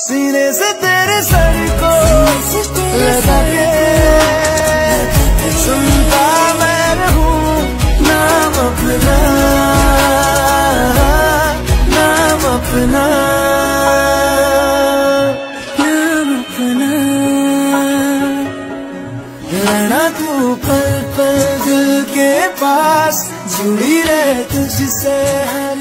सीने से तेरे सर को लगा के सुनता मैं रहूँ नाम अपना नाम अपना। नाम अपना। रहना तू पल पल दिल के पास, जुड़ी रहे तुझसे हर